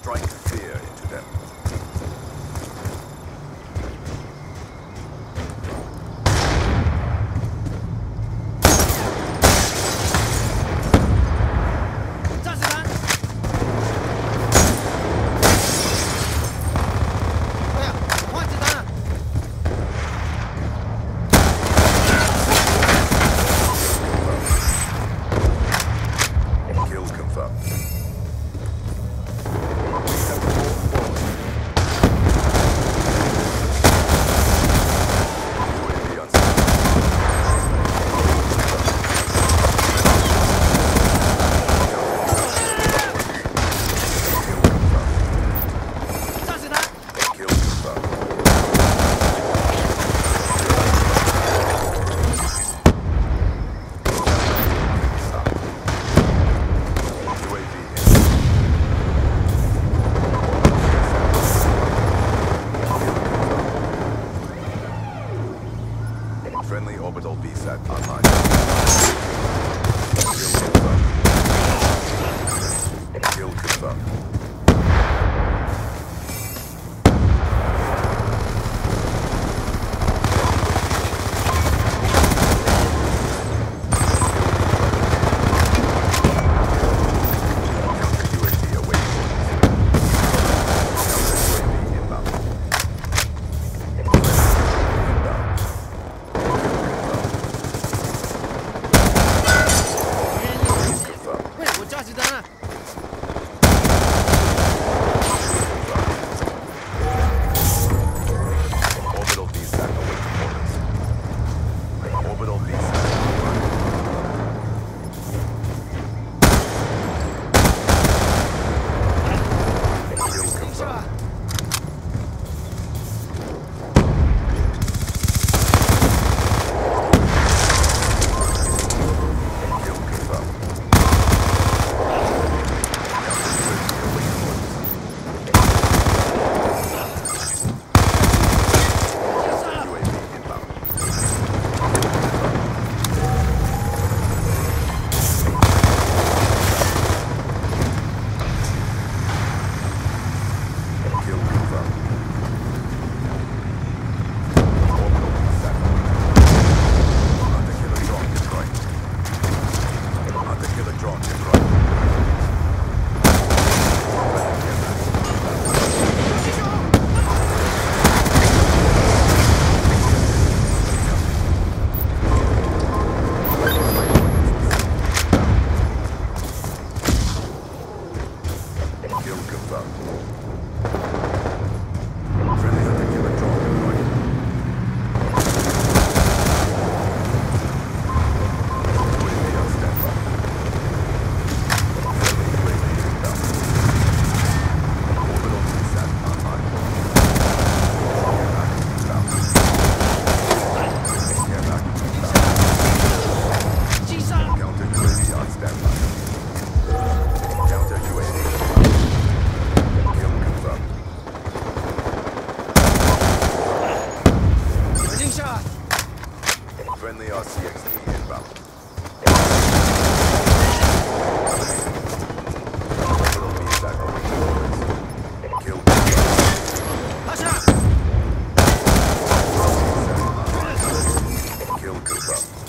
Strike fear into them. だ Friendly RCXD inbound. Confirmed.